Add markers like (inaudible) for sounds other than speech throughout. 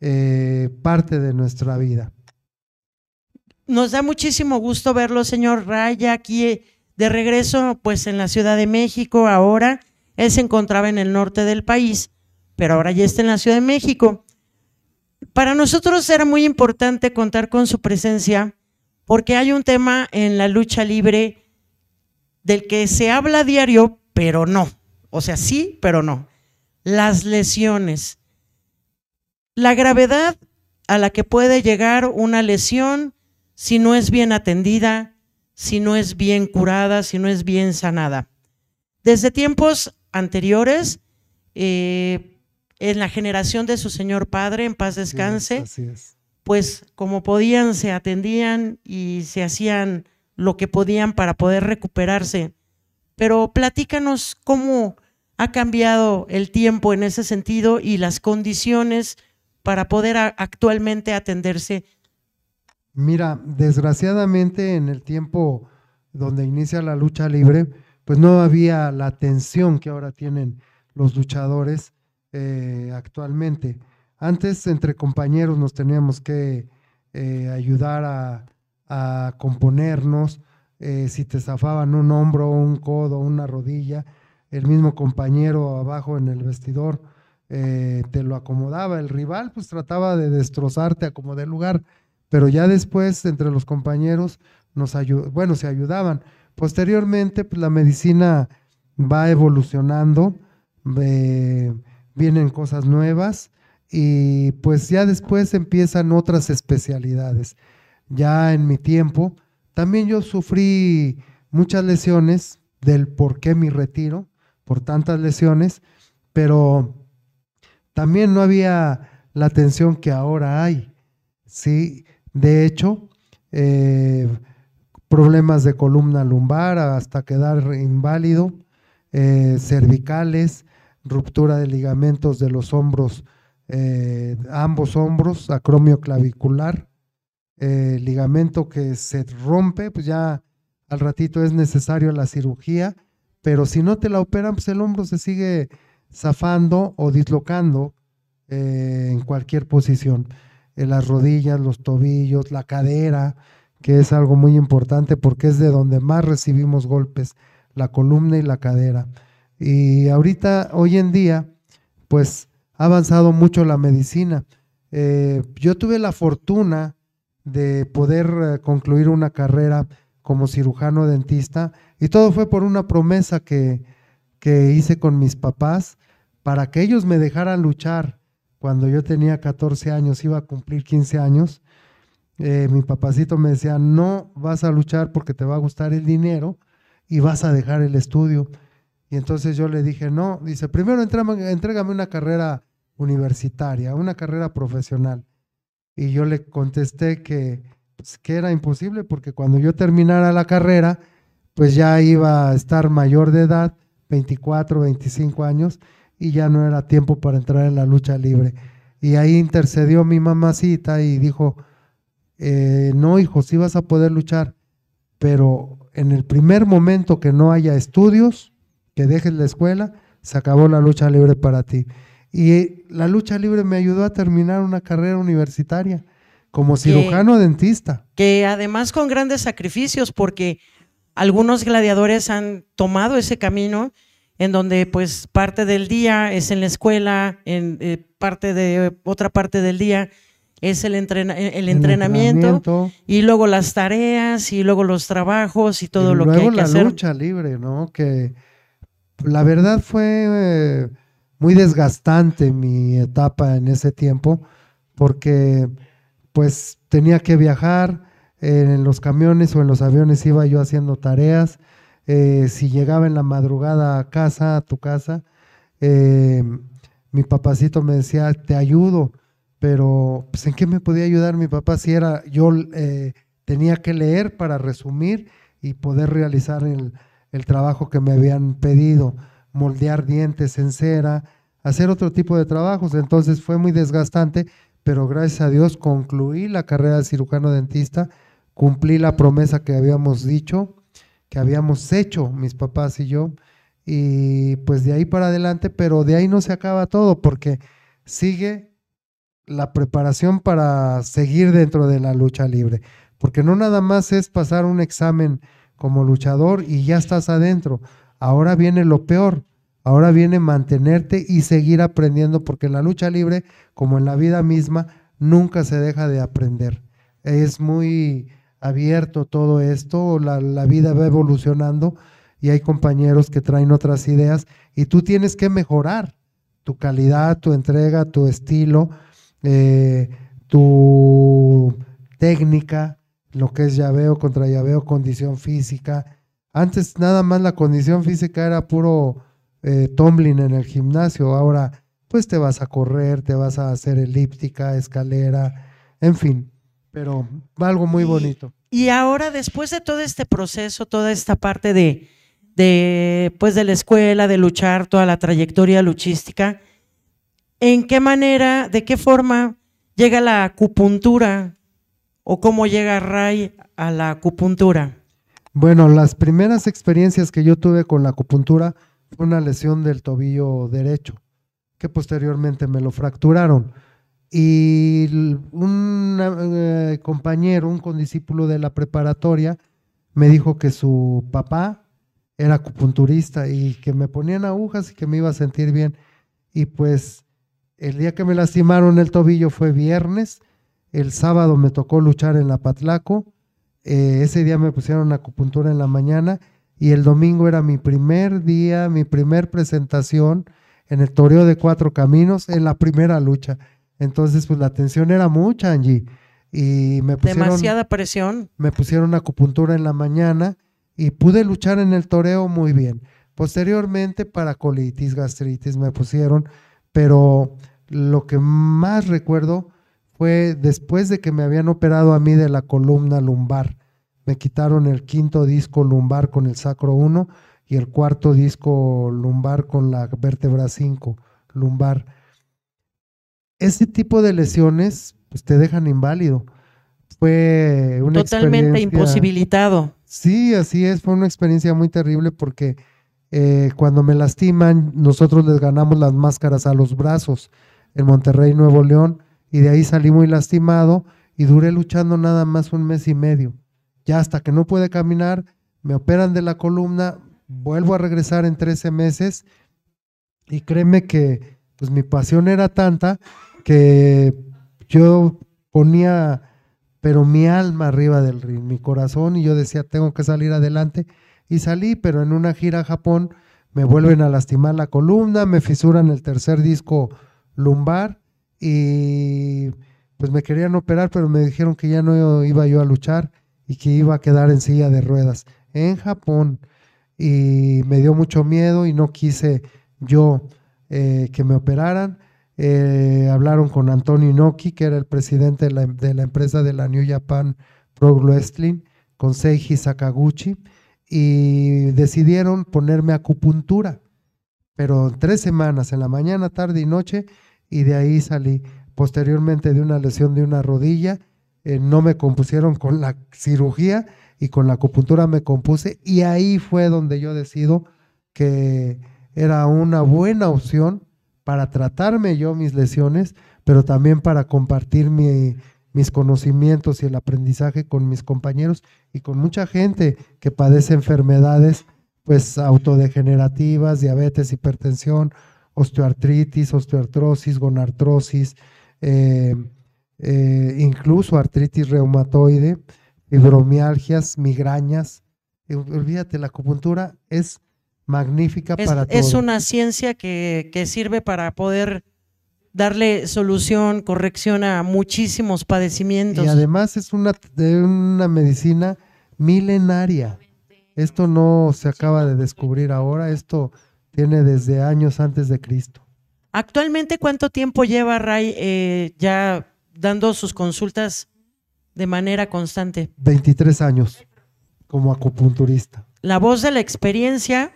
eh, parte de nuestra vida. Nos da muchísimo gusto verlo, señor Raya, aquí de regreso, pues en la Ciudad de México ahora. Él se encontraba en el norte del país, pero ahora ya está en la Ciudad de México. Para nosotros era muy importante contar con su presencia porque hay un tema en la lucha libre del que se habla diario, pero no. O sea, sí, pero no. Las lesiones. La gravedad a la que puede llegar una lesión si no es bien atendida, si no es bien curada, si no es bien sanada. Desde tiempos anteriores, eh, en la generación de su señor padre, en paz descanse, pues como podían, se atendían y se hacían lo que podían para poder recuperarse. Pero platícanos cómo ha cambiado el tiempo en ese sentido y las condiciones para poder actualmente atenderse. Mira, desgraciadamente en el tiempo donde inicia la lucha libre, pues no había la atención que ahora tienen los luchadores eh, actualmente. Antes entre compañeros nos teníamos que eh, ayudar a, componernos, eh, si te zafaban un hombro, un codo, una rodilla, el mismo compañero abajo en el vestidor te lo acomodaba, el rival pues trataba de destrozarte a como de lugar, pero ya después entre los compañeros nos bueno, se ayudaban. Posteriormente, pues la medicina va evolucionando, vienen cosas nuevas y pues ya después empiezan otras especialidades. Ya en mi tiempo, también yo sufrí muchas lesiones del por qué mi retiro, por tantas lesiones, pero también no había la atención que ahora hay. Sí, de hecho, eh, problemas de columna lumbar hasta quedar inválido, eh, cervicales, ruptura de ligamentos de los hombros, eh, ambos hombros, acromio clavicular, ligamento que se rompe, pues ya al ratito es necesario la cirugía, pero si no te la operan, pues el hombro se sigue zafando o dislocando en cualquier posición. En las rodillas, los tobillos, la cadera, que es algo muy importante porque es de donde más recibimos golpes, la columna y la cadera. Y ahorita, hoy en día, pues ha avanzado mucho la medicina. Eh, yo tuve la fortuna de poder eh, concluir una carrera como cirujano dentista y todo fue por una promesa que, que hice con mis papás para que ellos me dejaran luchar cuando yo tenía 14 años, iba a cumplir 15 años eh, mi papacito me decía, no vas a luchar porque te va a gustar el dinero y vas a dejar el estudio. Y entonces yo le dije, no, dice, primero entrégame una carrera universitaria, una carrera profesional. Y yo le contesté que, pues, que era imposible porque cuando yo terminara la carrera, pues ya iba a estar mayor de edad, 24, 25 años, y ya no era tiempo para entrar en la lucha libre. Y ahí intercedió mi mamacita y dijo, eh, no, hijo, sí vas a poder luchar, pero en el primer momento que no haya estudios, que dejes la escuela, se acabó la lucha libre para ti. Y la lucha libre me ayudó a terminar una carrera universitaria como cirujano dentista. Que además con grandes sacrificios, porque algunos gladiadores han tomado ese camino en donde pues parte del día es en la escuela, en eh, parte de otra parte del día es el, el, entrenamiento, y luego las tareas y luego los trabajos y todo lo que hay que hacer. La lucha libre, ¿no? Que la verdad fue eh, muy desgastante mi etapa en ese tiempo porque pues tenía que viajar en los camiones o en los aviones iba yo haciendo tareas. Eh, si llegaba en la madrugada a casa, a tu casa, eh, mi papacito me decía, te ayudo pero pues, ¿en qué me podía ayudar mi papá si era yo eh, tenía que leer para resumir y poder realizar el, el, trabajo que me habían pedido, moldear dientes en cera, hacer otro tipo de trabajos. Entonces fue muy desgastante, pero gracias a Dios concluí la carrera de cirujano dentista, cumplí la promesa que habíamos dicho, que habíamos hecho mis papás y yo, y pues de ahí para adelante, pero de ahí no se acaba todo porque sigue la preparación para seguir dentro de la lucha libre. Porque no nada más es pasar un examen como luchador y ya estás adentro. Ahora viene lo peor. Ahora viene mantenerte y seguir aprendiendo, porque en la lucha libre, como en la vida misma, nunca se deja de aprender. Es muy abierto todo esto, la, la vida va evolucionando y hay compañeros que traen otras ideas y tú tienes que mejorar tu calidad, tu entrega, tu estilo, eh, tu técnica, lo que es llaveo contra llaveo, condición física. Antes nada más la condición física era puro eh, tumbling en el gimnasio, ahora pues te vas a correr, te vas a hacer elíptica, escalera, en fin, pero algo muy bonito. Y ahora, después de todo este proceso, toda esta parte de, de, pues, de la escuela, de luchar, toda la trayectoria luchística, ¿en qué manera, de qué forma llega la acupuntura o cómo llega Ray a la acupuntura? Bueno, las primeras experiencias que yo tuve con la acupuntura fue una lesión del tobillo derecho, que posteriormente me lo fracturaron. Y un eh, compañero, un condiscípulo de la preparatoria, me dijo que su papá era acupunturista y que me ponían agujas y que me iba a sentir bien. Y pues el día que me lastimaron el tobillo fue viernes, el sábado me tocó luchar en la Patlaco, eh, ese día me pusieron acupuntura en la mañana y el domingo era mi primer día, mi primer presentación en el toreo de cuatro caminos en la primera lucha. Entonces, pues la tensión era mucha, Angie. Y me pusieron. Demasiada presión. Me pusieron acupuntura en la mañana y pude luchar en el toreo muy bien. Posteriormente, para colitis, gastritis me pusieron, pero lo que más recuerdo fue después de que me habían operado a mí de la columna lumbar. Me quitaron el quinto disco lumbar con el sacro 1 y el cuarto disco lumbar con la vértebra 5 lumbar ese tipo de lesiones pues, te dejan inválido. Fue una Totalmente imposibilitado. Sí, así es, fue una experiencia muy terrible porque eh, cuando me lastiman, nosotros les ganamos las máscaras a los brazos en Monterrey, Nuevo León, y de ahí salí muy lastimado y duré luchando nada más un mes y medio. Ya hasta que no pude caminar, me operan de la columna, vuelvo a regresar en 13 meses y créeme que pues mi pasión era tanta que yo ponía, pero mi alma arriba del ring, mi corazón, y yo decía, tengo que salir adelante. Y salí, pero en una gira a Japón me vuelven a lastimar la columna, me fisuran el tercer disco lumbar y pues me querían operar, pero me dijeron que ya no iba yo a luchar y que iba a quedar en silla de ruedas en Japón. Y me dio mucho miedo y no quise yo eh, que me operaran. Eh, hablaron con Antonio Inoki, que era el presidente de la, empresa de la New Japan Pro Wrestling, con Seiji Sakaguchi, y decidieron ponerme acupuntura, pero tres semanas, en la mañana, tarde y noche, y de ahí salí. Posteriormente de una lesión de una rodilla, eh, no me compusieron con la cirugía y con la acupuntura me compuse, y ahí fue donde yo decido que era una buena opción para tratarme yo mis lesiones, pero también para compartir mis conocimientos y el aprendizaje con mis compañeros y con mucha gente que padece enfermedades pues autodegenerativas, diabetes, hipertensión, osteoartritis, osteoartrosis, gonartrosis, eh, eh, incluso artritis reumatoide, fibromialgias, migrañas. Olvídate, la acupuntura es magnífica para todos. Es una ciencia que, sirve para poder darle solución, corrección a muchísimos padecimientos. Y además es una, medicina milenaria. Esto no se acaba de descubrir ahora, esto tiene desde años antes de Cristo. Actualmente, ¿cuánto tiempo lleva Ray eh, ya dando sus consultas de manera constante? 23 años como acupunturista. La voz de la experiencia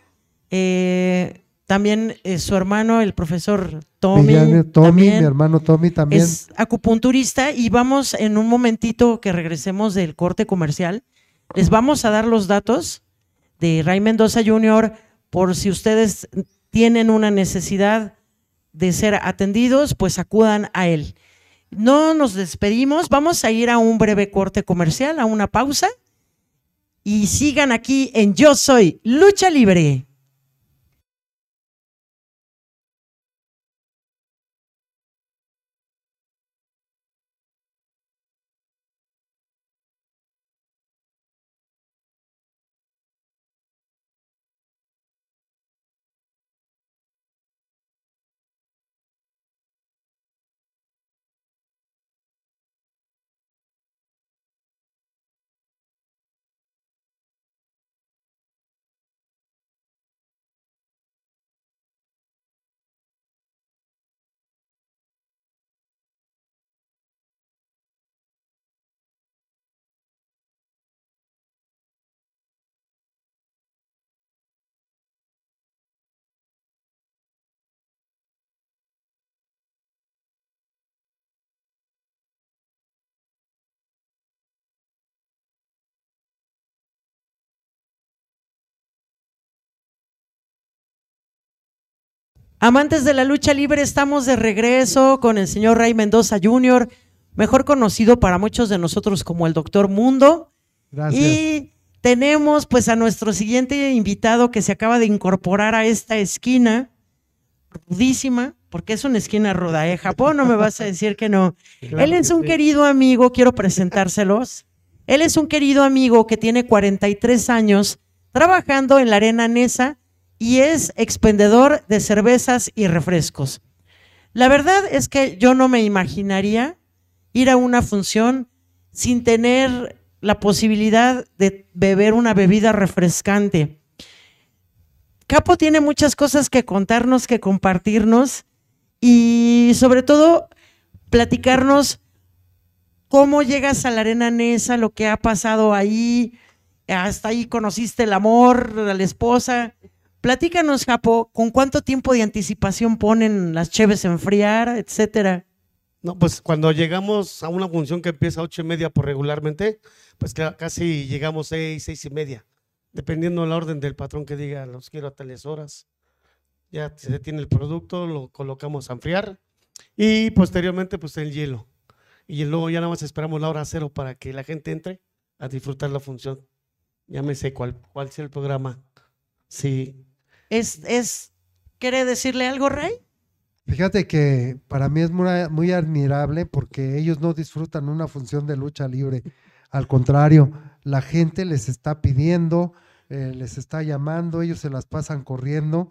eh, también eh, su hermano, el profesor Tommy. Tommy, mi hermano Tommy también. Es acupunturista y vamos en un momentito que regresemos del corte comercial. Les vamos a dar los datos de Ray Mendoza Jr. por si ustedes tienen una necesidad de ser atendidos, pues acudan a él. No nos despedimos, vamos a ir a un breve corte comercial, a una pausa. Y sigan aquí en Yo Soy Lucha Libre. Amantes de la lucha libre, estamos de regreso con el señor Ray Mendoza Jr., mejor conocido para muchos de nosotros como el Doctor Mundo. Gracias. Y tenemos pues a nuestro siguiente invitado que se acaba de incorporar a esta esquina, rudísima, porque es una esquina ruda, ¿eh? Japón, no me vas a decir que no. (laughs) Él es un querido amigo, quiero presentárselos. Él es un querido amigo que tiene 43 años trabajando en la arena Nesa y es expendedor de cervezas y refrescos. La verdad es que yo no me imaginaría ir a una función sin tener la posibilidad de beber una bebida refrescante. Capo tiene muchas cosas que contarnos, que compartirnos y sobre todo platicarnos cómo llegas a la arena Nesa, lo que ha pasado ahí, hasta ahí conociste el amor, la esposa, Platícanos, Japo, ¿con cuánto tiempo de anticipación ponen las cheves a enfriar, etcétera? No, pues cuando llegamos a una función que empieza a ocho y media por regularmente, pues casi llegamos seis, seis y media, dependiendo de la orden del patrón que diga, los quiero a tales horas. Ya se tiene el producto, lo colocamos a enfriar y posteriormente pues el hielo. Y luego ya nada más esperamos la hora cero para que la gente entre a disfrutar la función. Ya me sé cuál, cuál sea el programa. Sí, es, es, ¿quiere decirle algo, Rey? Fíjate que para mí es muy, admirable porque ellos no disfrutan una función de lucha libre. Al contrario, la gente les está pidiendo, eh, les está llamando, ellos se las pasan corriendo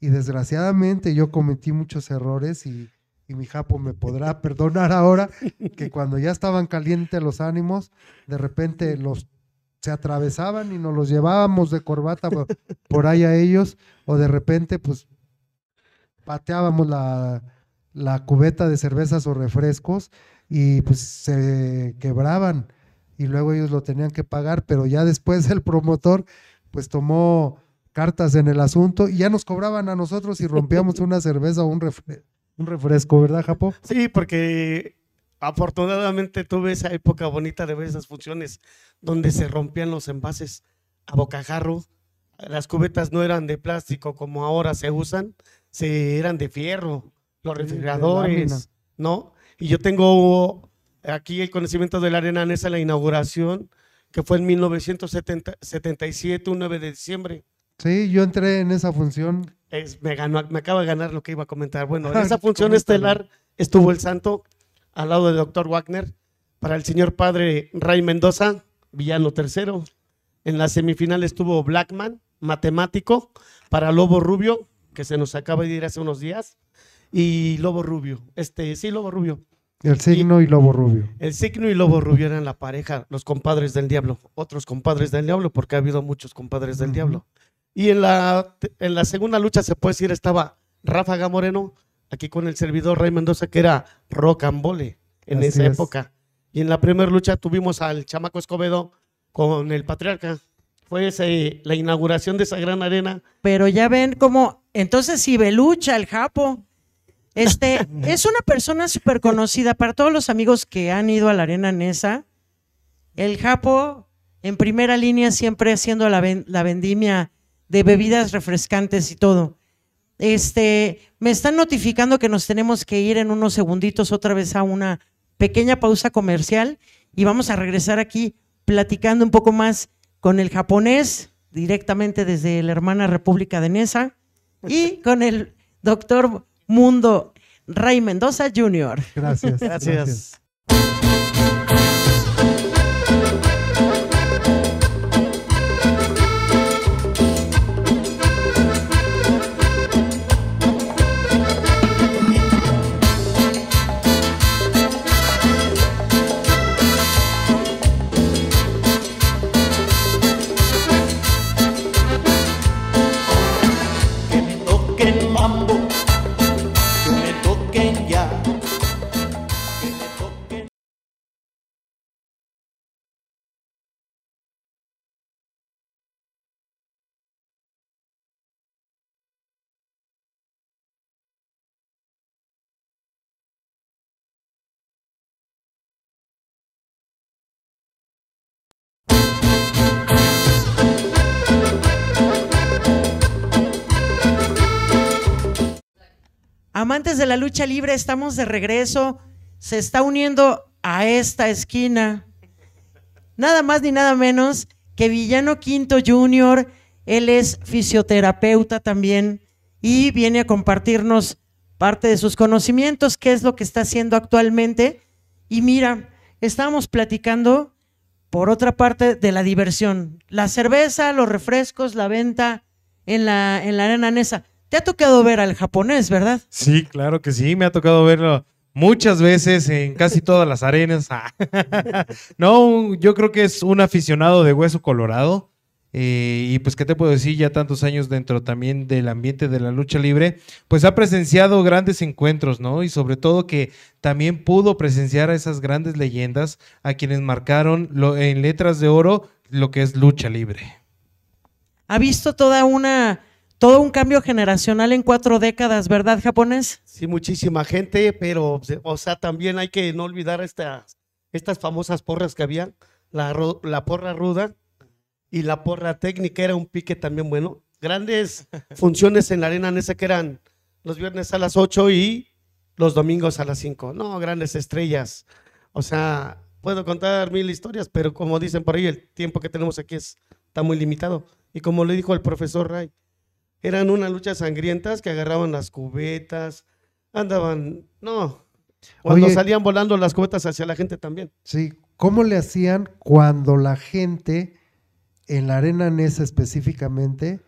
y desgraciadamente yo cometí muchos errores y, y mi japo me podrá (laughs) perdonar ahora que cuando ya estaban calientes los ánimos, de repente los se atravesaban y nos los llevábamos de corbata por ahí a ellos, o de repente, pues, pateábamos la, la cubeta de cervezas o refrescos y pues se quebraban y luego ellos lo tenían que pagar, pero ya después el promotor pues tomó cartas en el asunto y ya nos cobraban a nosotros y rompíamos una cerveza o un refresco, ¿verdad, Japo? Sí, porque afortunadamente tuve esa época bonita de ver esas funciones donde se rompían los envases a bocajarro. Las cubetas no eran de plástico como ahora se usan, se eran de fierro, los refrigeradores, ¿no? Y yo tengo aquí el conocimiento de la arena en esa la inauguración, que fue en 1977, un 9 de diciembre. Sí, yo entré en esa función. Es, me, ganó, me acaba de ganar lo que iba a comentar. Bueno, en (laughs) esa función estelar estuvo el santo al lado del doctor Wagner, para el señor padre Ray Mendoza, villano tercero. En la semifinal estuvo Blackman, matemático, para Lobo Rubio, que se nos acaba de ir hace unos días, y Lobo Rubio, este, sí, Lobo Rubio. El signo y, Lobo Rubio. El signo y Lobo Rubio eran la pareja, los compadres del diablo, otros compadres del diablo, porque ha habido muchos compadres del diablo. Y en la, en la segunda lucha, se puede decir, estaba Ráfaga Moreno, aquí con el servidor Ray Mendoza, que era rocambole en esa época. Y en la primera lucha tuvimos al Chamaco Escobedo con el Patriarca. Fue ese, la inauguración de esa gran arena. Pero ya ven cómo, entonces si Belucha, el Japo, este, (laughs) es una persona súper conocida para todos los amigos que han ido a la arena Nesa. El Japo, en primera línea, siempre haciendo la, la vendimia de bebidas refrescantes y todo. Este, me están notificando que nos tenemos que ir en unos segunditos otra vez a una pequeña pausa comercial y vamos a regresar aquí platicando un poco más con el japonés, directamente desde la hermana República de Nesa, y (laughs) con el doctor Mundo Ray Mendoza Jr. Gracias. Gracias. Amantes de la lucha libre, estamos de regreso. Se está uniendo a esta esquina. Nada más ni nada menos que Villano Quinto Jr. Él es fisioterapeuta también y viene a compartirnos parte de sus conocimientos, qué es lo que está haciendo actualmente. Y mira, estábamos platicando por otra parte de la diversión. La cerveza, los refrescos, la venta en la, en la arena Nesa. Te ha tocado ver al japonés, ¿verdad? Sí, claro que sí, me ha tocado verlo muchas veces en casi todas las arenas. Ah. (laughs) no, yo creo que es un aficionado de hueso colorado. eh, y pues, ¿qué te puedo decir? Ya tantos años dentro también del ambiente de la lucha libre, pues ha presenciado grandes encuentros, ¿no? Y sobre todo que también pudo presenciar a esas grandes leyendas a quienes marcaron lo- en letras de oro lo que es lucha libre. Ha visto toda una, todo un cambio generacional en cuatro décadas, ¿verdad, japonés? Sí, muchísima gente, pero, o sea, también hay que no olvidar estas, estas famosas porras que había, la, la porra ruda y la porra técnica, era un pique también bueno. Grandes (laughs) funciones en la arena Nesa que eran los viernes a las 8 y los domingos a las 5. No, grandes estrellas. O sea, puedo contar mil historias, pero como dicen por ahí, el tiempo que tenemos aquí es, está muy limitado. Y como le dijo el profesor Ray, eran unas luchas sangrientas que agarraban las cubetas, andaban, no, cuando Oye. salían volando las cubetas hacia la gente también. Sí, ¿cómo le hacían cuando la gente en la arena Nesa específicamente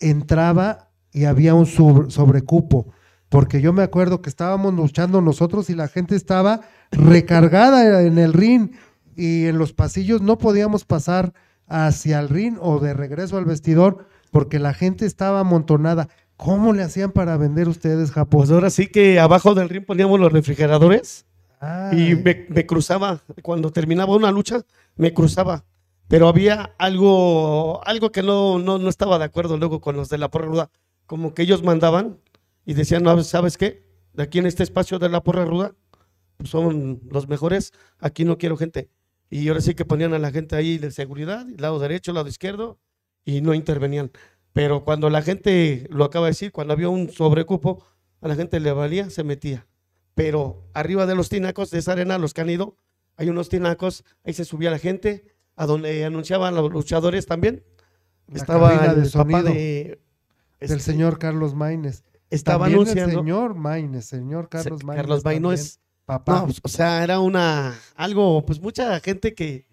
entraba y había un sobre- sobrecupo? Porque yo me acuerdo que estábamos luchando nosotros y la gente estaba recargada en el ring y en los pasillos no podíamos pasar hacia el ring o de regreso al vestidor porque la gente estaba amontonada. ¿Cómo le hacían para vender ustedes, Japón? Pues ahora sí que abajo del ring poníamos los refrigeradores y me, me cruzaba, cuando terminaba una lucha, me cruzaba. Pero había algo, algo que no, no, no estaba de acuerdo luego con los de la porra ruda. Como que ellos mandaban y decían, no, ¿sabes qué? De aquí en este espacio de la porra ruda, pues son los mejores, aquí no quiero gente. Y ahora sí que ponían a la gente ahí de seguridad, lado derecho, lado izquierdo, y no intervenían. Pero cuando la gente, lo acaba de decir, cuando había un sobrecupo, a la gente le valía, se metía. Pero arriba de los tinacos de esa arena, los que han ido, hay unos tinacos, ahí se subía la gente, a donde anunciaban los luchadores también. La estaba el de papá de... del este, señor Carlos Maínez. Estaba También anunciando... El señor Maínez, señor Carlos Maínez. Carlos es... Papá. No, o sea, era una... Algo, pues mucha gente que,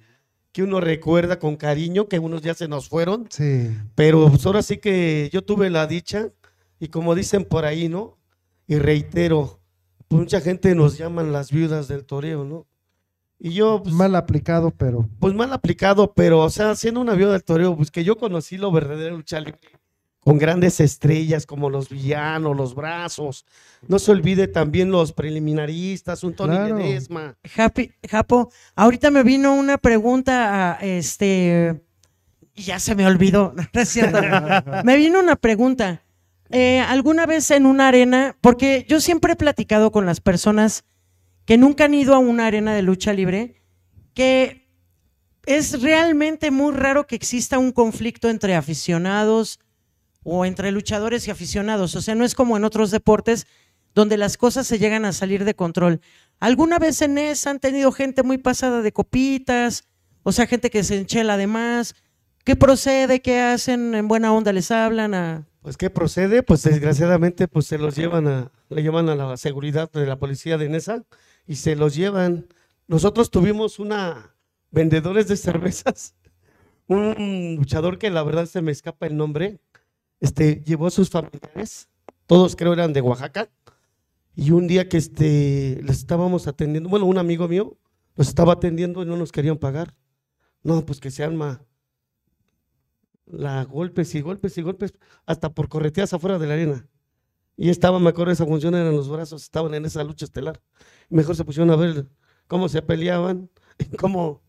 que uno recuerda con cariño, que unos ya se nos fueron. sí. Pero pues ahora sí que yo tuve la dicha y como dicen por ahí, ¿no? Y reitero, pues, mucha gente nos llaman las viudas del toreo, ¿no? Y yo, pues Mal aplicado, pero pues, mal aplicado, pero o sea, siendo una viuda del toreo, pues que yo conocí lo verdadero lucha libre con grandes estrellas como los villanos, los brazos. No se olvide también los preliminaristas, un Tony Claro. Ledesma. Happy, Japo, ahorita me vino una pregunta, a, este, y ya se me olvidó, (laughs) no es cierto. (laughs) me vino una pregunta. Eh, ¿Alguna vez en una arena, porque yo siempre he platicado con las personas que nunca han ido a una arena de lucha libre, que es realmente muy raro que exista un conflicto entre aficionados o entre luchadores y aficionados. O sea, no es como en otros deportes donde las cosas se llegan a salir de control. ¿Alguna vez en esa han tenido gente muy pasada de copitas? O sea, gente que se enchela de más. ¿Qué procede? ¿Qué hacen? ¿En buena onda les hablan? A... Pues ¿qué procede? Pues desgraciadamente pues se los llevan a, le llevan a la seguridad de la policía de Nesa y se los llevan. Nosotros tuvimos una vendedores de cervezas, (laughs) un luchador que la verdad se me escapa el nombre, este, llevó a sus familiares, todos creo eran de Oaxaca, y un día que este, les estábamos atendiendo, bueno, un amigo mío los estaba atendiendo y no nos querían pagar. No, pues que se arma la golpes y golpes y golpes, hasta por correteas afuera de la arena. Y estaba, me acuerdo, esa función eran los brazos, estaban en esa lucha estelar. Mejor se pusieron a ver cómo se peleaban, (laughs) cómo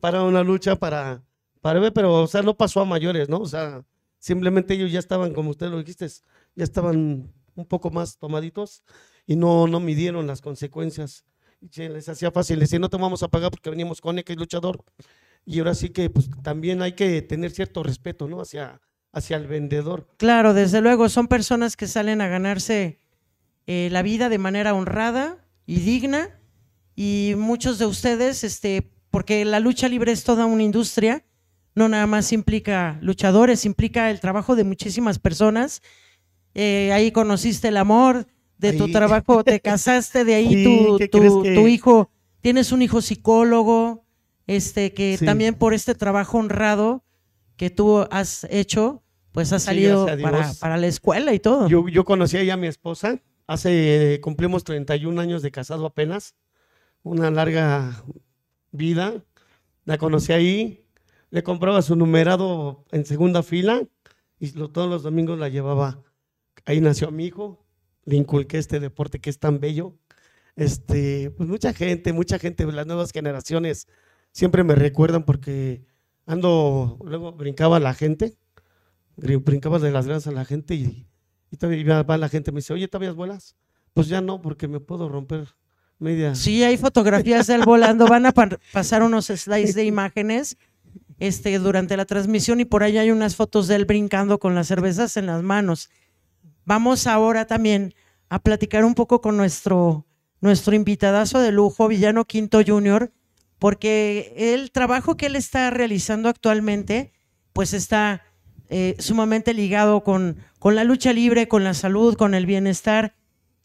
para una lucha para, para ver, pero, o sea, no pasó a mayores, ¿no? O sea, simplemente ellos ya estaban, como usted lo dijiste, ya estaban un poco más tomaditos y no, no midieron las consecuencias. Y les hacía fácil decir, no te vamos a pagar porque venimos con X luchador. Y ahora sí que pues también hay que tener cierto respeto, ¿no? Hacia, hacia el vendedor. Claro, desde luego, son personas que salen a ganarse eh, la vida de manera honrada y digna. Y muchos de ustedes, este, porque la lucha libre es toda una industria, no nada más implica luchadores, implica el trabajo de muchísimas personas. Eh, ahí conociste el amor de tu trabajo, te (laughs) casaste, de ahí Sí, tu, ¿qué tu- crees que- tu hijo, tienes un hijo psicólogo, este, que Sí. también por este trabajo honrado que tú has hecho, pues Sí, salido a para, para la escuela y todo. Yo, yo conocí ahí a mi esposa, hace, cumplimos 31 años de casado apenas, una larga vida. La conocí ahí, le compraba su numerado en segunda fila y lo- todos los domingos la llevaba. Ahí nació mi hijo, le inculqué este deporte que es tan bello. Este, pues mucha gente, mucha gente las nuevas generaciones siempre me recuerdan porque ando, luego brincaba la gente, brincaba de las gradas a la gente y, y todavía va la gente me dice, oye, ¿todavía vuelas? Pues ya no, porque me puedo romper media. Sí, hay fotografías de él volando. Van a pa- pasar unos slides de (laughs) imágenes este, durante la transmisión y por ahí hay unas fotos de él brincando con las cervezas en las manos. Vamos ahora también a platicar un poco con nuestro, nuestro invitadazo de lujo, Villano Quinto Jr., porque el trabajo que él está realizando actualmente, pues está eh, sumamente ligado con, con la lucha libre, con la salud, con el bienestar.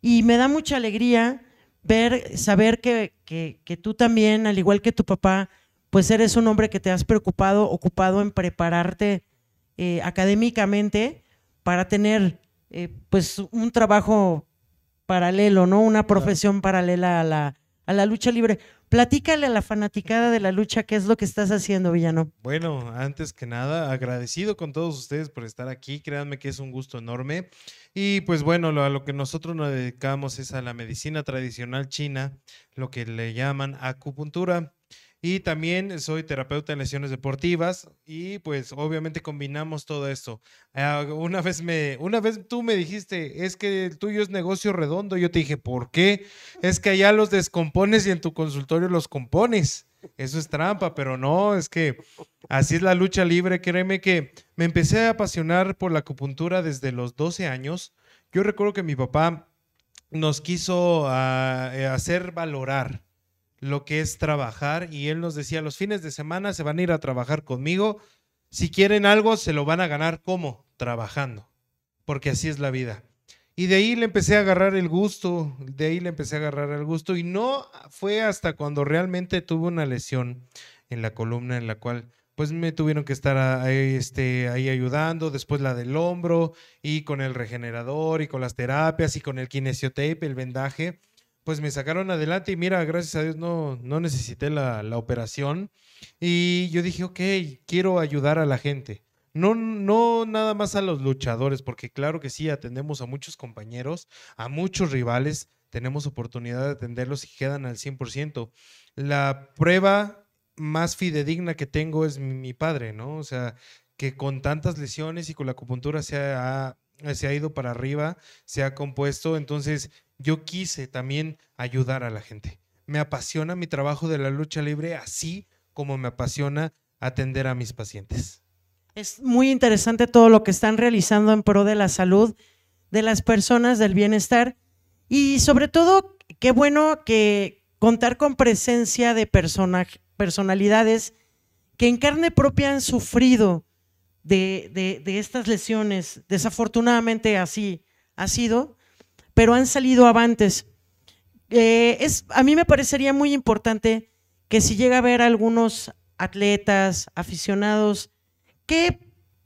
Y me da mucha alegría ver, saber que, que, que tú también, al igual que tu papá, pues eres un hombre que te has preocupado, ocupado en prepararte eh, académicamente para tener eh, pues un trabajo paralelo, ¿no? Una profesión paralela a la, a la lucha libre. Platícale a la fanaticada de la lucha qué es lo que estás haciendo, Villano. Bueno, antes que nada, agradecido con todos ustedes por estar aquí. Créanme que es un gusto enorme. Y pues bueno, lo- a lo que nosotros nos dedicamos es a la medicina tradicional china, lo que le llaman acupuntura. Y también soy terapeuta en lesiones deportivas y pues obviamente combinamos todo esto. Ah, una vez me, una vez tú me dijiste, es que el tuyo es negocio redondo. Yo te dije, ¿por qué? Es que allá los descompones y en tu consultorio los compones. Eso es trampa, pero no, es que así es la lucha libre. Créeme que me empecé a apasionar por la acupuntura desde los 12 años. Yo recuerdo que mi papá nos quiso ah, eh, hacer valorar lo que es trabajar y él nos decía, los fines de semana se van a ir a trabajar conmigo. Si quieren algo, se lo van a ganar ¿cómo? Trabajando, porque así es la vida. Y de ahí le empecé a agarrar el gusto, de ahí le empecé a agarrar el gusto y no fue hasta cuando realmente tuve una lesión en la columna en la cual pues me tuvieron que estar ahí, este, ahí ayudando, después la del hombro y con el regenerador y con las terapias y con el kinesiotape, el vendaje, pues me sacaron adelante y mira, gracias a Dios no, no necesité la, la operación y yo dije, ok, quiero ayudar a la gente. No, no nada más a los luchadores, porque claro que sí, atendemos a muchos compañeros, a muchos rivales, tenemos oportunidad de atenderlos y quedan al 100%. La prueba más fidedigna que tengo es mi, padre, ¿no? O sea, que con tantas lesiones y con la acupuntura se ha, se ha ido para arriba, se ha compuesto, entonces yo quise también ayudar a la gente. Me apasiona mi trabajo de la lucha libre así como me apasiona atender a mis pacientes. Es muy interesante todo lo que están realizando en pro de la salud de las personas, del bienestar. Y sobre todo, qué bueno que contar con presencia de persona- personalidades que en carne propia han sufrido de, de- de estas lesiones. Desafortunadamente así ha sido, pero han salido avantes. Eh, es, a mí me parecería muy importante que si llega a haber algunos atletas, aficionados, ¿qué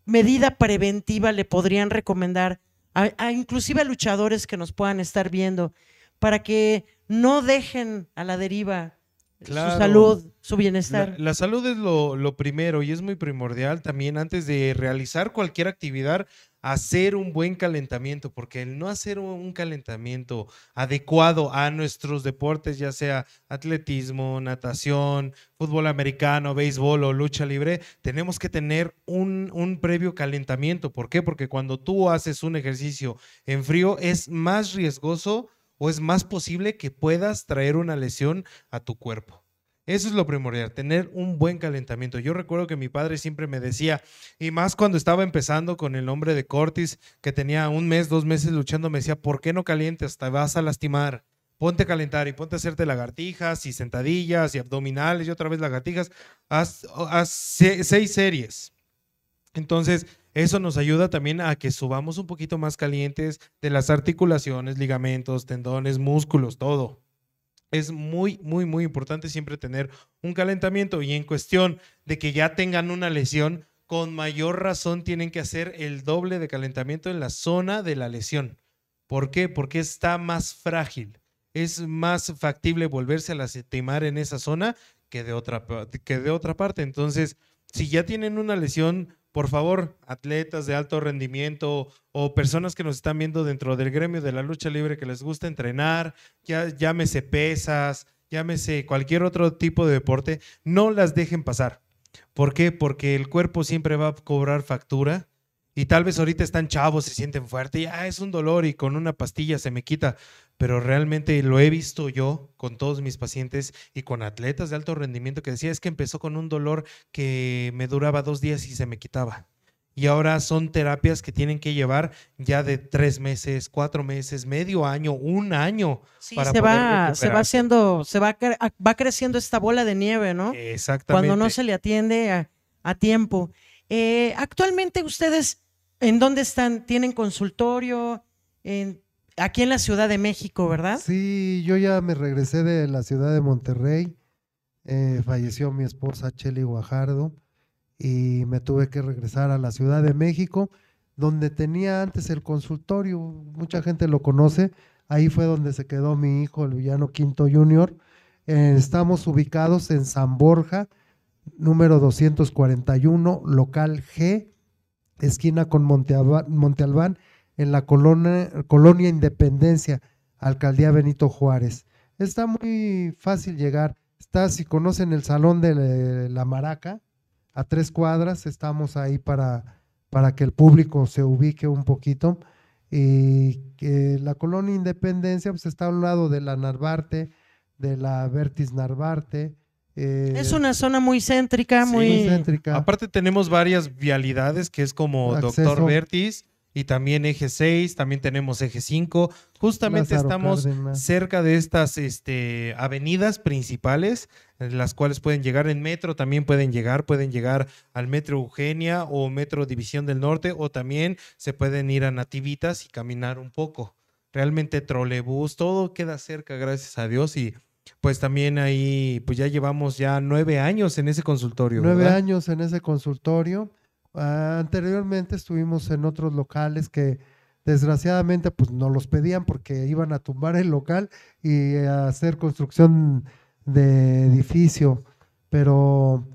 medida preventiva le podrían recomendar a, a inclusive a luchadores que nos puedan estar viendo para que no dejen a la deriva Claro. su salud, su La, bienestar? la salud es lo, lo primero y es muy primordial también antes de realizar cualquier actividad, hacer un buen calentamiento, porque el no hacer un, calentamiento adecuado a nuestros deportes, ya sea atletismo, natación, fútbol americano, béisbol o lucha libre, tenemos que tener un previo calentamiento. ¿Por qué? Porque cuando tú haces un ejercicio en frío es más riesgoso o es más posible que puedas traer una lesión a tu cuerpo. Eso es lo primordial, tener un buen calentamiento. Yo recuerdo que mi padre siempre me decía, y más cuando estaba empezando con el nombre de Cortis, que tenía un mes, dos meses luchando, me decía, ¿por qué no calientes? Te vas a lastimar. Ponte a calentar y ponte a hacerte lagartijas y sentadillas y abdominales y otra vez lagartijas. Haz, haz se- seis series. Entonces, eso nos ayuda también a que subamos un poquito más calientes de las articulaciones, ligamentos, tendones, músculos, todo. Es muy, muy, muy importante siempre tener un calentamiento y en cuestión de que ya tengan una lesión, con mayor razón tienen que hacer el doble de calentamiento en la zona de la lesión. ¿Por qué? Porque está más frágil. Es más factible volverse a lastimar en esa zona que de otra, que de otra parte. Entonces, si ya tienen una lesión, por favor, atletas de alto rendimiento o personas que nos están viendo dentro del gremio de la lucha libre que les gusta entrenar, ya, llámese pesas, llámese cualquier otro tipo de deporte, no las dejen pasar. ¿Por qué? Porque el cuerpo siempre va a cobrar factura y tal vez ahorita están chavos, se sienten fuertes y ah, es un dolor y con una pastilla se me quita, pero realmente lo he visto yo con todos mis pacientes y con atletas de alto rendimiento que decía es que empezó con un dolor que me duraba dos días y se me quitaba. Y ahora son terapias que tienen que llevar ya de tres meses, cuatro meses, medio año, un año. Sí, para se poder va, se va haciendo, se va, cre- va creciendo esta bola de nieve, ¿no? Exactamente. Cuando no se le atiende a, a tiempo. Eh, actualmente ustedes, ¿en dónde están? ¿Tienen consultorio? En, aquí en la Ciudad de México, ¿verdad? Sí, yo ya me regresé de la ciudad de Monterrey. eh, falleció mi esposa Cheli Guajardo y me tuve que regresar a la Ciudad de México, donde tenía antes el consultorio. Mucha gente lo conoce. Ahí fue donde se quedó mi hijo, el villano Quinto Junior. Eh, estamos ubicados en San Borja, número 241, local G, esquina con Monte Albán, en la colonia, colonia Independencia, Alcaldía Benito Juárez. Está muy fácil llegar. Está, si conocen el Salón de la- Maraca, a tres cuadras, estamos ahí para, para que el público se ubique un poquito. Y que la colonia Independencia pues, está a un lado de la Narvarte, de la Vertis Narvarte. eh, Es una zona muy céntrica, Sí. muy... muy céntrica. Aparte tenemos varias vialidades que es como Acceso. Doctor Vertis y también eje 6, también tenemos eje 5. Justamente Lázaro estamos Cárdenas. cerca de estas este, avenidas principales, las cuales pueden llegar en metro, también pueden llegar, pueden llegar al metro Eugenia o metro División del Norte o también se pueden ir a Nativitas y caminar un poco. Realmente trolebús, todo queda cerca, gracias a Dios y pues también ahí, pues ya llevamos ya nueve años en ese consultorio. Nueve ¿verdad? años en ese consultorio. Ah, anteriormente estuvimos en otros locales que desgraciadamente pues nos los pedían porque iban a tumbar el local y hacer construcción de edificio. Pero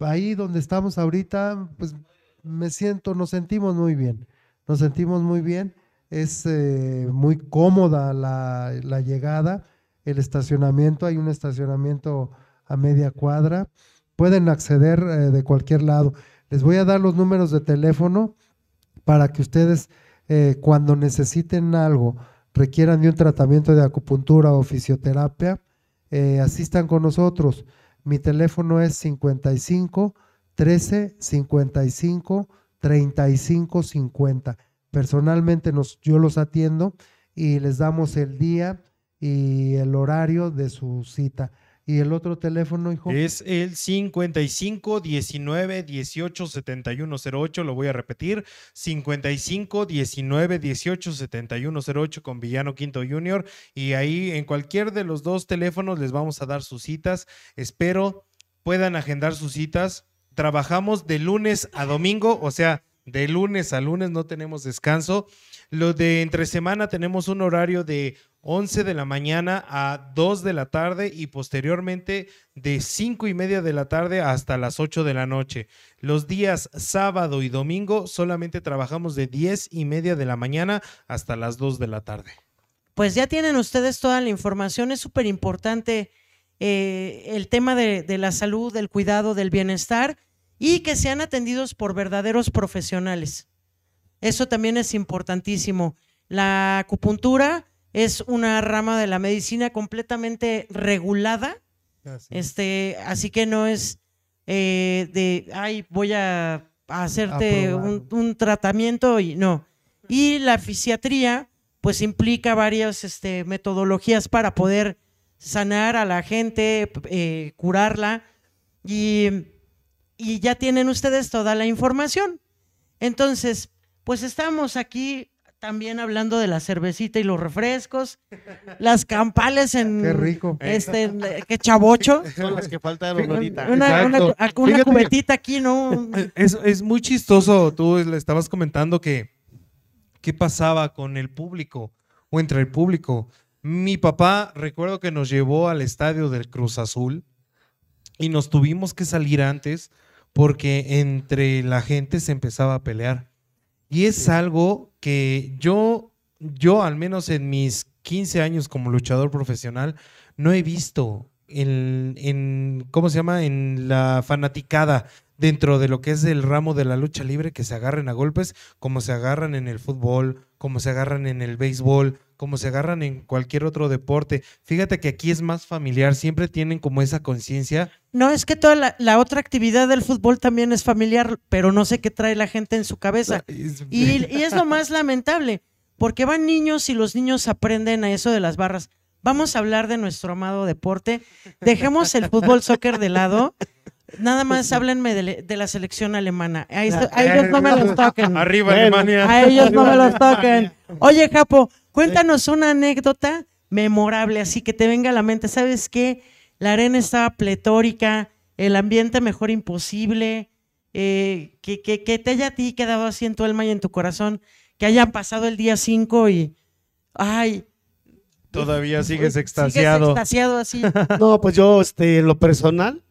ahí donde estamos ahorita, pues me siento, nos sentimos muy bien. Nos sentimos muy bien. Es eh, muy cómoda la, la llegada, el estacionamiento. Hay un estacionamiento a media cuadra. Pueden acceder eh, de cualquier lado. Les voy a dar los números de teléfono para que ustedes eh, cuando necesiten algo, requieran de un tratamiento de acupuntura o fisioterapia, eh, asistan con nosotros. Mi teléfono es 55 13 55 35 50. Personalmente yo los atiendo y les damos el día y el horario de su cita. ¿Y el otro teléfono, hijo? Es el 55 19 18 71 08. Lo voy a repetir: 55 19 18 71 08 con Villano Quinto Junior. Y ahí en cualquier de los dos teléfonos les vamos a dar sus citas. Espero puedan agendar sus citas. Trabajamos de lunes a domingo, o sea, de lunes a lunes no tenemos descanso. Lo de entre semana tenemos un horario de 11 de la mañana a 2 de la tarde y posteriormente de 5 y media de la tarde hasta las 8 de la noche. Los días sábado y domingo solamente trabajamos de 10 y media de la mañana hasta las 2 de la tarde. Pues ya tienen ustedes toda la información, es súper importante eh, el tema de, de la salud, del cuidado, del bienestar y que sean atendidos por verdaderos profesionales. Eso también es importantísimo. La acupuntura es una rama de la medicina completamente regulada, este, así que no es eh, de, ay, voy a hacerte un, un tratamiento y no. Y la fisiatría, pues implica varias este, metodologías para poder sanar a la gente, eh, curarla y, y ya tienen ustedes toda la información. Entonces, pues estamos aquí también hablando de la cervecita y los refrescos, las campales en Qué rico. este en- qué chavocho, (laughs) Son las que faltaron ahorita. una, una, una cubetita aquí, ¿no? (laughs) Es, es muy chistoso, tú le estabas comentando que qué pasaba con el público o entre el público. Mi papá, recuerdo que nos llevó al estadio del Cruz Azul y nos tuvimos que salir antes porque entre la gente se empezaba a pelear. Y es algo que yo, yo al menos en mis 15 años como luchador profesional, no he visto en, en ¿cómo se llama? En la fanaticada dentro de lo que es el ramo de la lucha libre, que se agarren a golpes como se agarran en el fútbol, como se agarran en el béisbol, como se agarran en cualquier otro deporte. Fíjate que aquí es más familiar, siempre tienen como esa conciencia. No, es que toda la, la otra actividad del fútbol también es familiar, pero no sé qué trae la gente en su cabeza. Y, y es lo (laughs) más lamentable, porque van niños y los niños aprenden a eso de las barras. Vamos a hablar de nuestro amado deporte. Dejemos el fútbol soccer de lado. Nada más háblenme de, de la selección alemana. A, esto- a ellos no me los toquen. Arriba. Alemania. A ellos no me los toquen. Oye, Japo, cuéntanos una anécdota memorable, así que te venga a la mente. ¿Sabes qué? La arena estaba pletórica, el ambiente mejor imposible, eh, que, que, que te haya a ti quedado así en tu alma y en tu corazón, que hayan pasado el día 5 y, ay, Todavía sigues sigues extasiado. extasiado así. (laughs) No, pues yo, este, en lo personal,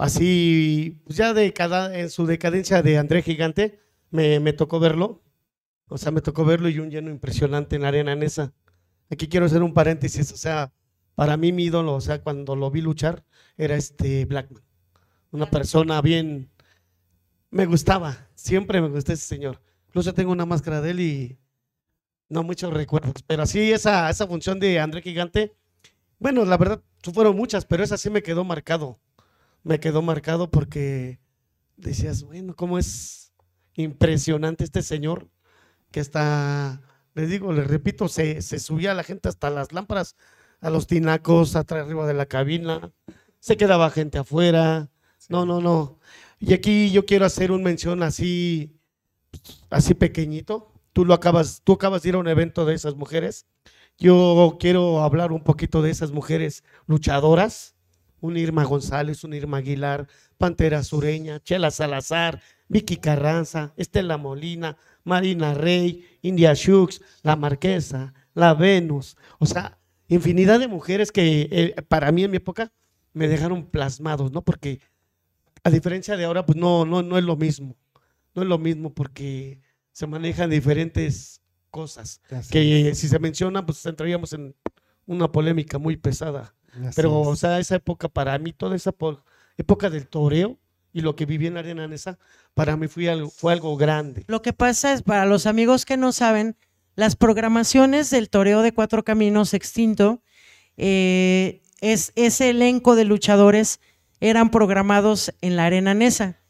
así, pues ya en su decadencia de André Gigante, me, me tocó verlo. O sea, me tocó verlo y un lleno impresionante en arena Nesa. Aquí quiero hacer un paréntesis, o sea, para mí mi ídolo, o sea, cuando lo vi luchar, era este Blackman. Una persona bien, me gustaba, siempre me gustó ese señor. Incluso tengo una máscara de él y no muchos recuerdos, pero sí, esa, esa función de André Gigante, bueno, la verdad, fueron muchas, pero esa sí me quedó marcado. Me quedó marcado porque decías, bueno, cómo es impresionante este señor que está, les digo, les repito, se, se subía a la gente hasta las lámparas, a los tinacos, atrás arriba de la cabina, se quedaba gente afuera. No, no, no. Y aquí yo quiero hacer un mención así, así pequeñito. Tú lo acabas, tú acabas de ir a un evento de esas mujeres. Yo quiero hablar un poquito de esas mujeres luchadoras. Un Irma González, un Irma Aguilar, Pantera Sureña, Chela Salazar, Vicky Carranza, Estela Molina, Marina Rey, India Shux, La Marquesa, La Venus. O sea, infinidad de mujeres que eh, para mí en mi época me dejaron plasmados, ¿no? Porque a diferencia de ahora, pues no, no, no es lo mismo. No es lo mismo porque se manejan diferentes cosas que si se menciona, pues entraríamos en una polémica muy pesada. Así Pero, o sea, esa época, para mí, toda esa po- época del toreo y lo que viví en la arena Nesa, para mí fue algo, fue algo grande. Lo que pasa es, para los amigos que no saben, las programaciones del Toreo de Cuatro Caminos extinto, eh, es, ese elenco de luchadores eran programados en la Arena Nesa.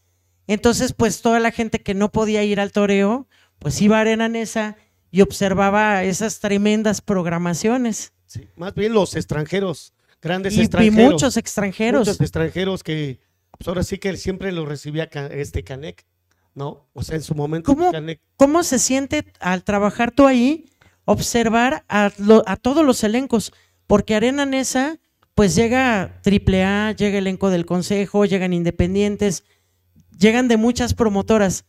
Entonces, pues toda la gente que no podía ir al toreo, pues iba a Arena Nesa y observaba esas tremendas programaciones. Sí, más bien los extranjeros, grandes Y, y extranjeros. muchos extranjeros. Muchos extranjeros que pues ahora sí que siempre lo recibía este Canek, ¿no? O sea, en su momento ¿Cómo? Canek, ¿Cómo se siente al trabajar tú ahí observar a, lo- a todos los elencos? Porque Arena Nesa, pues llega AAA, llega elenco del Consejo, llegan independientes, llegan de muchas promotoras.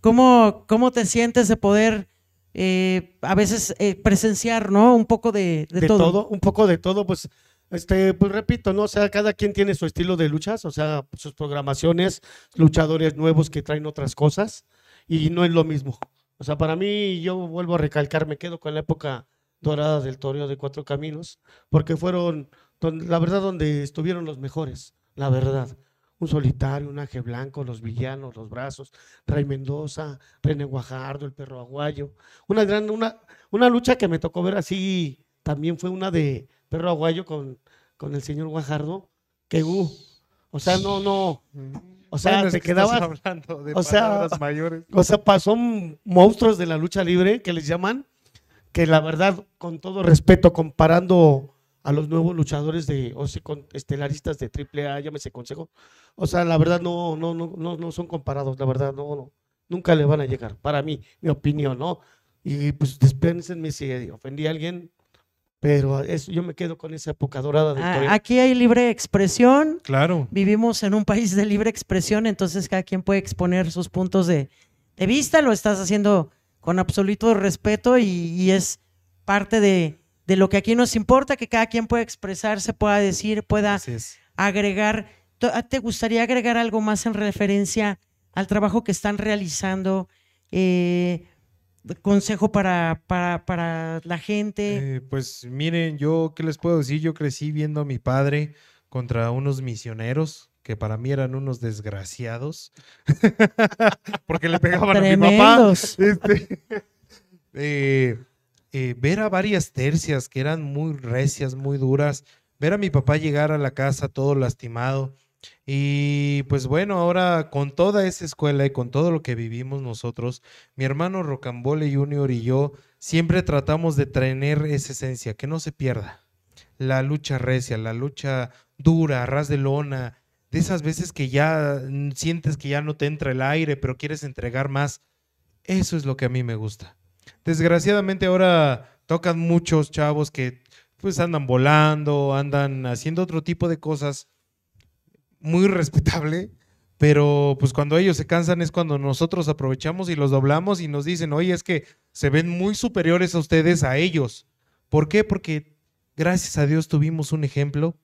¿Cómo, cómo te sientes de poder eh, a veces eh, presenciar, ¿no? Un poco de, de de, todo. todo. un poco de todo, pues, este, pues repito, ¿no? O sea, cada quien tiene su estilo de luchas, o sea, sus programaciones, luchadores nuevos que traen otras cosas, y no es lo mismo. O sea, para mí, yo vuelvo a recalcar, me quedo con la época dorada del toreo de Cuatro Caminos, porque fueron, la verdad, donde estuvieron los mejores, la verdad. Un solitario, un ángel blanco, los villanos, los brazos, Ray Mendoza, René Guajardo, el perro aguayo. Una gran, una, una lucha que me tocó ver así, también fue una de perro aguayo con, con el señor Guajardo, que uh, o sea, no, no, o sea, Bueno, te que quedabas, hablando de o sea, mayores. o sea, pasó monstruos de la lucha libre que les llaman, que la verdad, con todo respeto, comparando a los nuevos luchadores de, o sea, con estelaristas de AAA, llámese consejo, o sea, la verdad no, no, no, no, no son comparados, la verdad, no, no, nunca le van a llegar, para mí, mi opinión, ¿no? Y pues dispénsenme si ofendí a alguien, pero eso, yo me quedo con esa época dorada de Ah, aquí hay libre expresión, Claro. vivimos en un país de libre expresión, entonces cada quien puede exponer sus puntos de, de vista, lo estás haciendo con absoluto respeto y, y es parte de, de lo que aquí nos importa, que cada quien pueda expresarse, pueda decir, pueda agregar. ¿Tú- a- ¿Te gustaría agregar algo más en referencia al trabajo que están realizando? Eh, consejo para, para, para la gente. Eh, pues miren, yo, ¿qué les puedo decir? Yo crecí viendo a mi padre contra unos misioneros que para mí eran unos desgraciados (laughs) porque le pegaban a mi papá. Este, (laughs) eh, eh, ver a varias tercias que eran muy recias, muy duras, ver a mi papá llegar a la casa todo lastimado. Y pues bueno, ahora con toda esa escuela y con todo lo que vivimos nosotros, mi hermano Rocambole Junior y yo siempre tratamos de tener esa esencia, que no se pierda. La lucha recia, la lucha dura, ras de lona, de esas veces que ya mm, sientes que ya no te entra el aire, pero quieres entregar más. Eso es lo que a mí me gusta. Desgraciadamente ahora tocan muchos chavos que pues andan volando, andan haciendo otro tipo de cosas muy respetable, pero pues cuando ellos se cansan es cuando nosotros aprovechamos y los doblamos y nos dicen, oye, es que se ven muy superiores a ustedes a ellos. ¿Por qué? Porque gracias a Dios tuvimos un ejemplo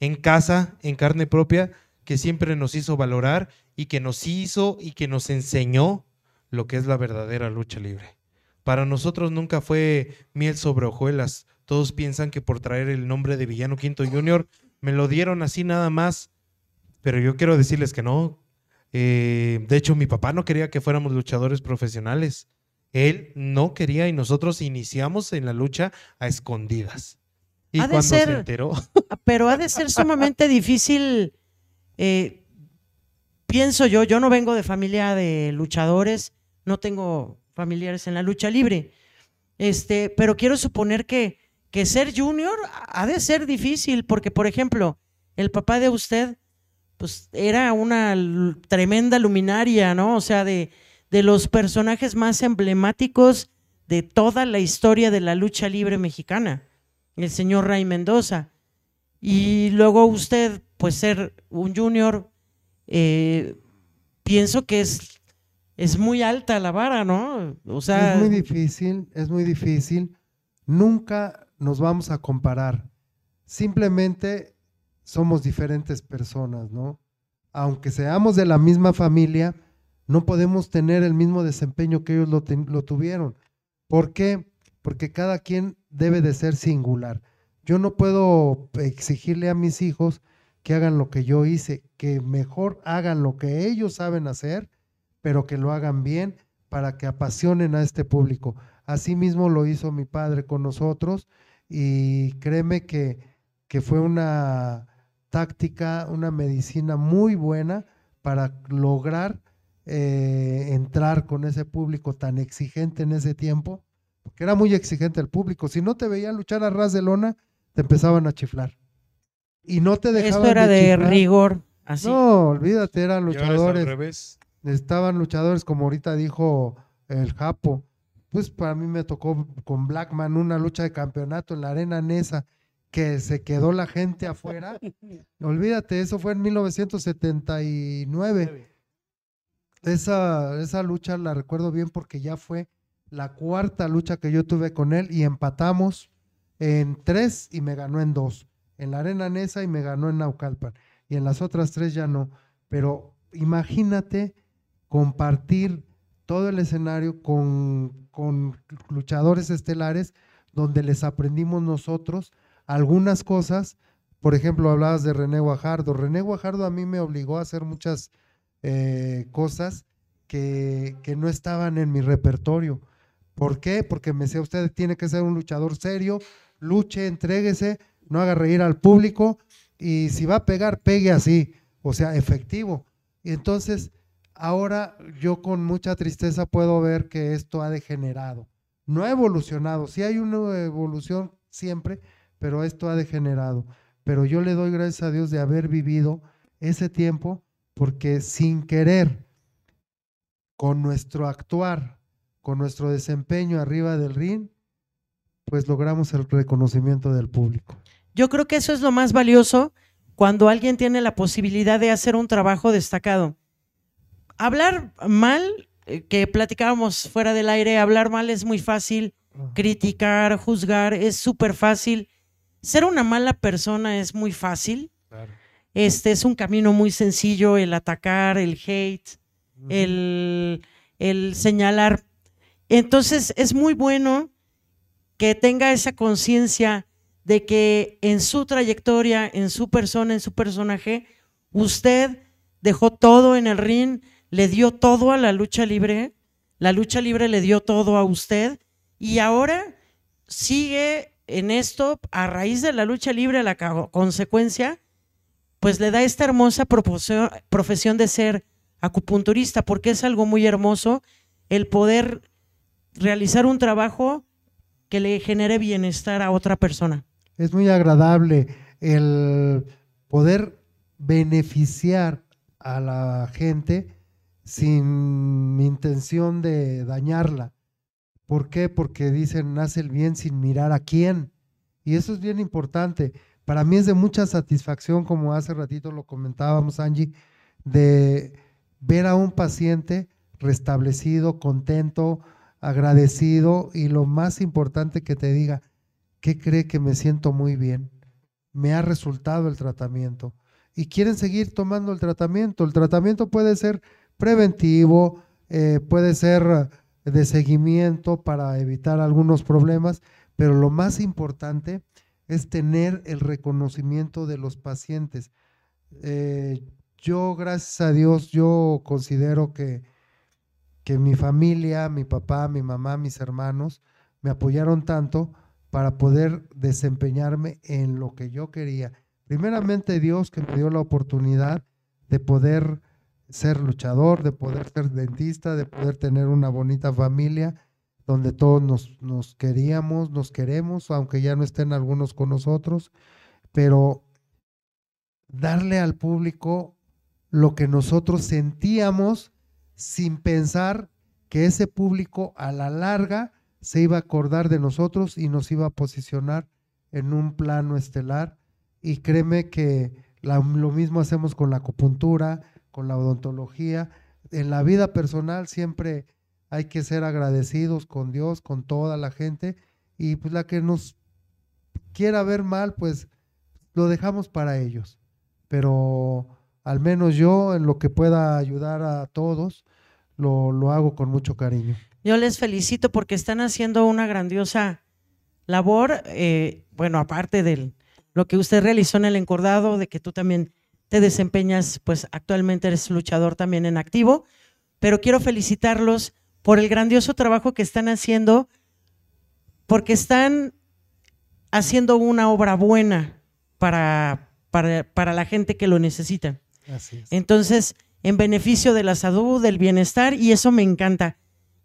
en casa, en carne propia, que siempre nos hizo valorar y que nos hizo y que nos enseñó lo que es la verdadera lucha libre. Para nosotros nunca fue miel sobre hojuelas. Todos piensan que por traer el nombre de Villano Quinto Junior me lo dieron así nada más. Pero yo quiero decirles que no. Eh, de hecho, mi papá no quería que fuéramos luchadores profesionales. Él no quería y nosotros iniciamos en la lucha a escondidas. Y Ha de cuando ser- se enteró, (laughs) Pero ha de ser sumamente difícil. eh, pienso yo, yo no vengo de familia de luchadores, no tengo familiares en la lucha libre. Este, pero quiero suponer que, que ser junior ha de ser difícil, porque, por ejemplo, el papá de usted, pues era una tremenda luminaria, ¿no? O sea, de, de los personajes más emblemáticos de toda la historia de la lucha libre mexicana, el señor Ray Mendoza. Y luego usted, pues ser un junior, eh, pienso que es, es muy alta la vara, ¿no? O sea, es muy difícil, es muy difícil. Nunca nos vamos a comparar. Simplemente somos diferentes personas, ¿no? Aunque seamos de la misma familia, no podemos tener el mismo desempeño que ellos lo, lo tuvieron. ¿Por qué? Porque cada quien debe de ser singular. Yo no puedo exigirle a mis hijos que hagan lo que yo hice, que mejor hagan lo que ellos saben hacer, pero que lo hagan bien para que apasionen a este público. Asimismo lo hizo mi padre con nosotros y créeme que, que fue una táctica, una medicina muy buena para lograr eh, entrar con ese público tan exigente en ese tiempo porque era muy exigente el público. Si no te veían luchar a ras de lona, te empezaban a chiflar. Y no te dejaban Esto era de rigor, así. No, olvídate, eran al luchadores. revés. Estaban luchadores como ahorita dijo el Japo. Pues para mí me tocó con Blackman una lucha de campeonato en la arena Nesa que se quedó la gente afuera. (laughs) Olvídate, eso fue en 1979. Esa, esa lucha la recuerdo bien porque ya fue la cuarta lucha que yo tuve con él y empatamos en tres y me ganó en dos. En la arena Nesa y me ganó en Naucalpan. Y en las otras tres ya no. Pero imagínate compartir todo el escenario con, con luchadores estelares donde les aprendimos nosotros algunas cosas. Por ejemplo, hablabas de René Guajardo. René Guajardo a mí me obligó a hacer muchas eh, cosas que, que no estaban en mi repertorio. ¿Por qué? Porque me decía, usted tiene que ser un luchador serio, luche, entréguese, no haga reír al público y si va a pegar, pegue así, o sea, efectivo. Y entonces, ahora yo con mucha tristeza puedo ver que esto ha degenerado. No ha evolucionado, sí hay una evolución siempre, pero esto ha degenerado. Pero yo le doy gracias a Dios de haber vivido ese tiempo porque sin querer, con nuestro actuar, con nuestro desempeño arriba del ring, pues logramos el reconocimiento del público. Yo creo que eso es lo más valioso cuando alguien tiene la posibilidad de hacer un trabajo destacado. Hablar mal, eh, que platicábamos fuera del aire, hablar mal es muy fácil, criticar, juzgar es súper fácil. Ser una mala persona es muy fácil. Claro. Este es un camino muy sencillo, el atacar, el hate, el, el señalar. Entonces es muy bueno que tenga esa conciencia de que en su trayectoria, en su persona, en su personaje, usted dejó todo en el ring, le dio todo a la lucha libre, la lucha libre le dio todo a usted y ahora sigue en esto a raíz de la lucha libre, la consecuencia, pues le da esta hermosa profesión de ser acupunturista, porque es algo muy hermoso el poder realizar un trabajo que le genere bienestar a otra persona. Es muy agradable el poder beneficiar a la gente sin intención de dañarla. ¿Por qué? Porque dicen, nace el bien sin mirar a quién. Y eso es bien importante. Para mí es de mucha satisfacción, como hace ratito lo comentábamos, Angie, de ver a un paciente restablecido, contento, agradecido y lo más importante que te diga, ¿qué cree que me siento muy bien? Me ha resultado el tratamiento. Y quieren seguir tomando el tratamiento. El tratamiento puede ser preventivo, eh, puede ser de seguimiento para evitar algunos problemas, pero lo más importante es tener el reconocimiento de los pacientes. Eh, yo, gracias a Dios, yo considero que, que mi familia, mi papá, mi mamá, mis hermanos, me apoyaron tanto para poder desempeñarme en lo que yo quería. Primeramente Dios que me dio la oportunidad de poder ser luchador, de poder ser dentista, de poder tener una bonita familia donde todos nos, queríamos, nos queremos, aunque ya no estén algunos con nosotros, pero darle al público lo que nosotros sentíamos sin pensar que ese público a la larga se iba a acordar de nosotros y nos iba a posicionar en un plano estelar. Y créeme que lo mismo hacemos con la acupuntura, con la odontología. En la vida personal siempre hay que ser agradecidos con Dios, con toda la gente. Y pues la que nos quiera ver mal, pues lo dejamos para ellos. Pero al menos yo, en lo que pueda ayudar a todos, lo, lo hago con mucho cariño. Yo les felicito porque están haciendo una grandiosa labor, eh, bueno, aparte de lo que usted realizó en el encordado, de que tú también te desempeñas, pues actualmente eres luchador también en activo, pero quiero felicitarlos por el grandioso trabajo que están haciendo, porque están haciendo una obra buena para, para, para la gente que lo necesita. Así es. Entonces, en beneficio de la salud, del bienestar, y eso me encanta.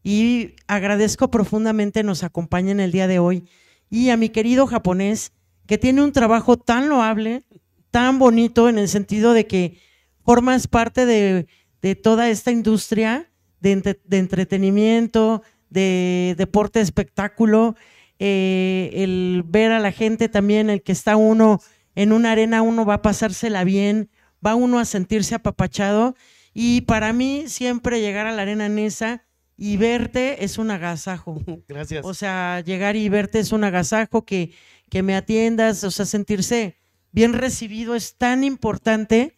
y agradezco profundamente nos acompañen el día de hoy y a mi querido japonés que tiene un trabajo tan loable, tan bonito en el sentido de que formas parte de, de toda esta industria de, entre- de entretenimiento, de deporte, espectáculo, eh, el ver a la gente también, el que está uno en una arena, uno va a pasársela bien, va uno a sentirse apapachado y para mí siempre llegar a la arena Nesa y verte es un agasajo. (laughs) Gracias. O sea, llegar y verte es un agasajo, que, que me atiendas, o sea, sentirse bien recibido es tan importante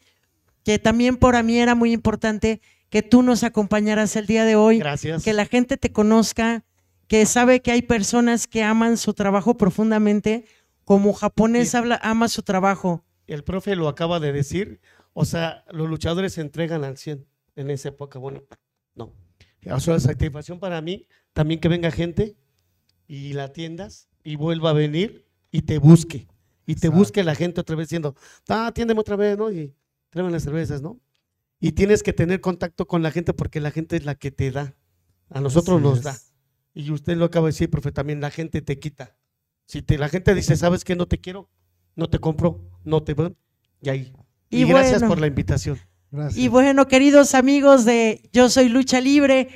que también para mí era muy importante que tú nos acompañaras el día de hoy, Gracias. que la gente te conozca, que sabe que hay personas que aman su trabajo profundamente, como japonés habla, ama su trabajo. El profe lo acaba de decir. O sea, los luchadores se entregan al 100 en esa época. Bueno, no. O sea, satisfacción para mí también que venga gente y la atiendas y vuelva a venir y te busque. Y te Exacto. busque la gente otra vez diciendo, ah, atiéndeme otra vez, ¿no? Y tráeme las cervezas, ¿no? Y tienes que tener contacto con la gente porque la gente es la que te da. A nosotros Así nos es. da. Y usted lo acaba de decir, profe, también la gente te quita. Si te, la gente dice, ¿sabes qué? No te quiero, no te compro, no te. Y ahí. Y Y, gracias bueno. por la invitación. Gracias. Y bueno, queridos amigos de Yo Soy Lucha Libre,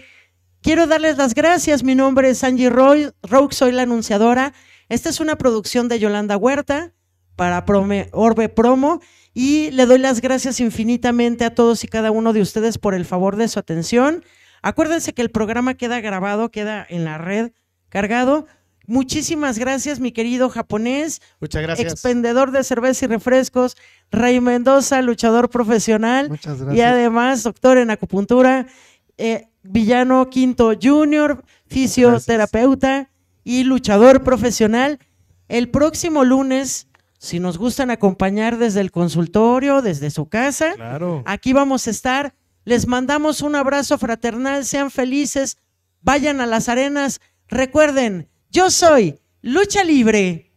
quiero darles las gracias. Mi nombre es Angie Roy, Rogue, soy la anunciadora. Esta es una producción de Yolanda Huerta para Prome- Orbe Promo y le doy las gracias infinitamente a todos y cada uno de ustedes por el favor de su atención. Acuérdense que el programa queda grabado, queda en la red cargado. Muchísimas gracias, mi querido japonés Muchas gracias. expendedor de cerveza y refrescos, Ray Mendoza, luchador profesional Muchas y gracias. además doctor en acupuntura, eh, Villano Quinto Junior, fisioterapeuta y luchador profesional. El próximo lunes, si nos gustan acompañar desde el consultorio, desde su casa, Claro. aquí vamos a estar. Les mandamos un abrazo fraternal, sean felices, vayan a las arenas. Recuerden, yo soy Lucha Libre.